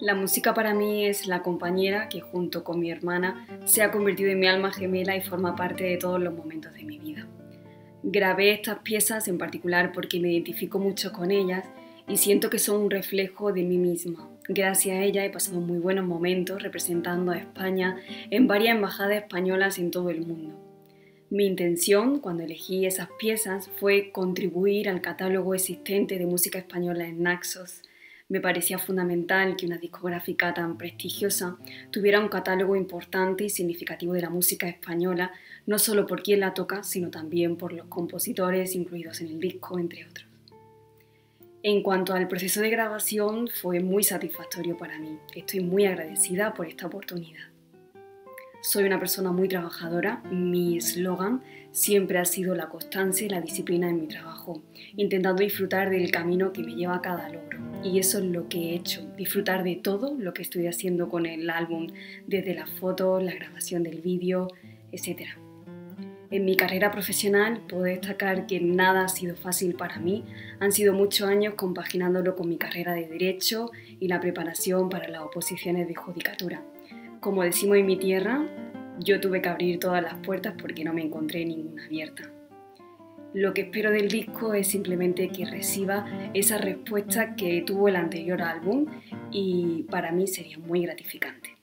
La música para mí es la compañera que junto con mi hermana se ha convertido en mi alma gemela y forma parte de todos los momentos de mi vida. Grabé estas piezas en particular porque me identifico mucho con ellas y siento que son un reflejo de mí misma. Gracias a ella he pasado muy buenos momentos representando a España en varias embajadas españolas en todo el mundo. Mi intención cuando elegí esas piezas fue contribuir al catálogo existente de música española en Naxos, me parecía fundamental que una discográfica tan prestigiosa tuviera un catálogo importante y significativo de la música española, no solo por quien la toca, sino también por los compositores incluidos en el disco, entre otros. En cuanto al proceso de grabación, fue muy satisfactorio para mí. Estoy muy agradecida por esta oportunidad. Soy una persona muy trabajadora. Mi eslogan siempre ha sido la constancia y la disciplina en mi trabajo, intentando disfrutar del camino que me lleva a cada logro. Y eso es lo que he hecho, disfrutar de todo lo que estoy haciendo con el álbum, desde las fotos, la grabación del vídeo, etc. En mi carrera profesional puedo destacar que nada ha sido fácil para mí. Han sido muchos años compaginándolo con mi carrera de derecho y la preparación para las oposiciones de judicatura. Como decimos en mi tierra, yo tuve que abrir todas las puertas porque no me encontré ninguna abierta. Lo que espero del disco es simplemente que reciba esa respuesta que tuvo el anterior álbum y para mí sería muy gratificante.